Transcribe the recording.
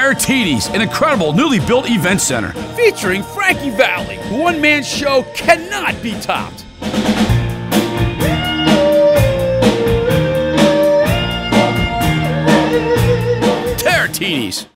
Terratini's, an incredible newly built event center featuring Frankie Valley. One man show cannot be topped. Terratini's.